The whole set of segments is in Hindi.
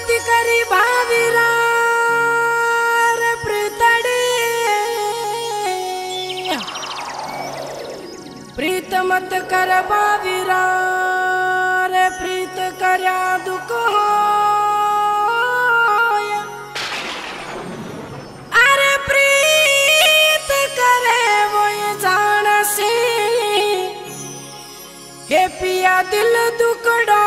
गति करी भाविरार प्रीतड़ी। प्रीत मत कर भाविरार प्रीत करया दुख अरे प्रीत करे वो जान पिया दिल दुखड़ा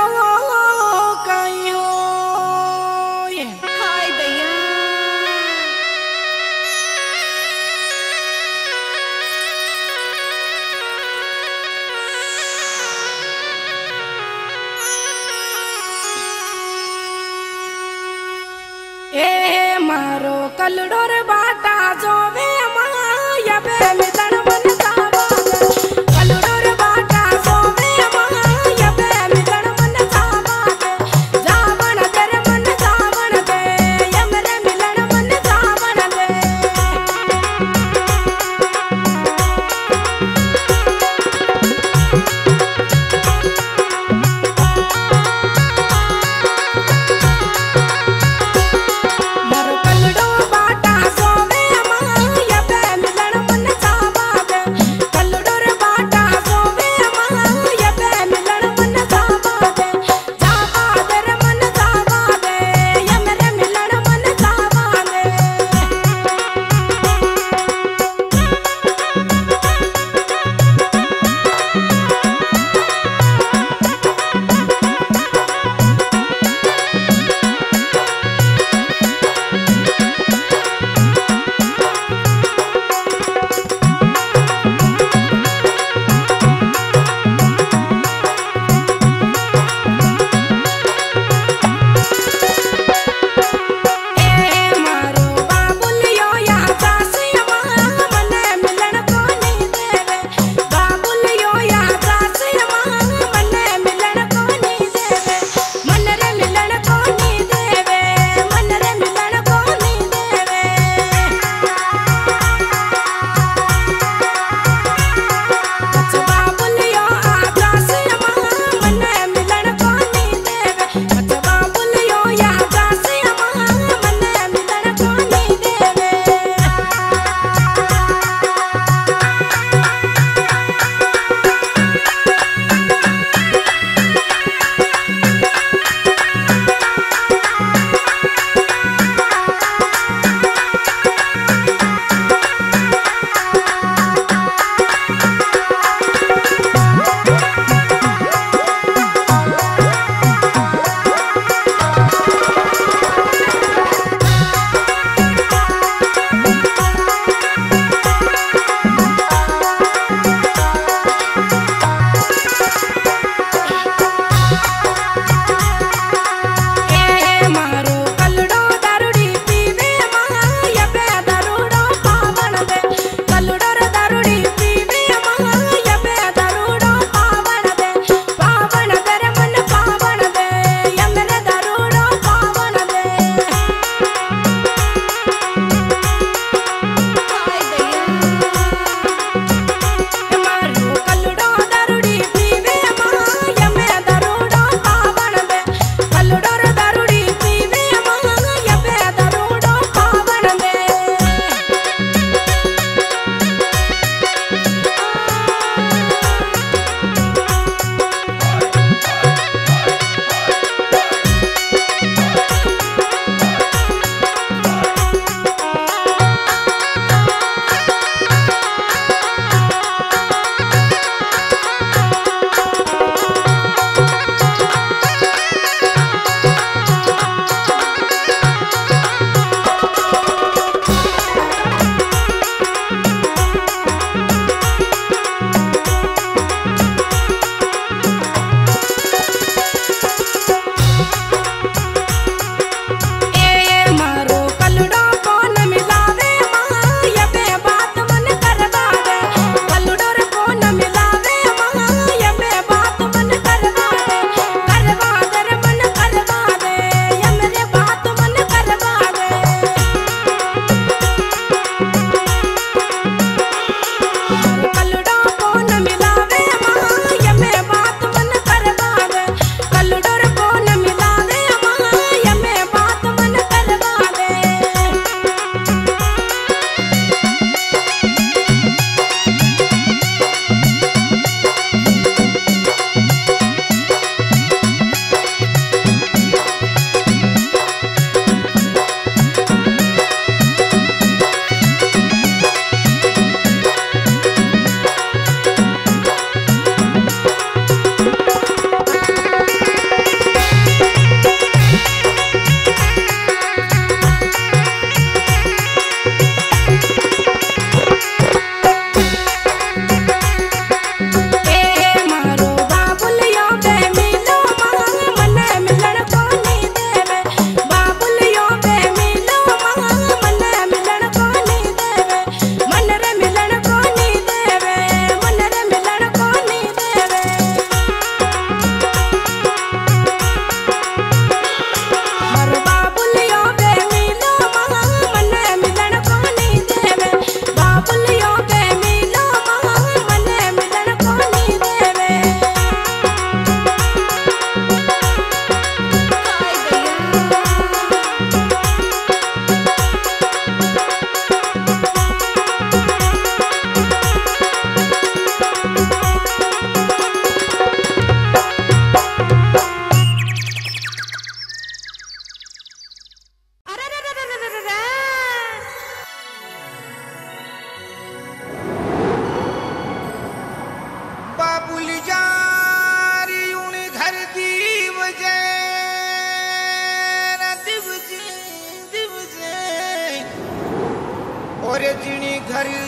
जिणी घरी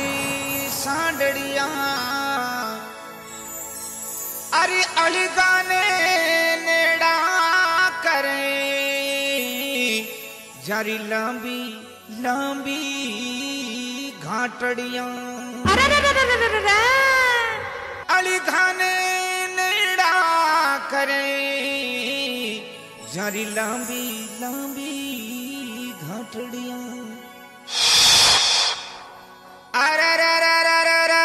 सांडड़िया। अरे अलिदा ने नेड़ा करे। जारी लंबी लंबी घाटड़िया। अलिदा ने नेड़ा करे जारी लंबी लंबी घाटड़िया Ah, da, da, da, da, da, da.